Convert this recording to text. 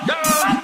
Let's go!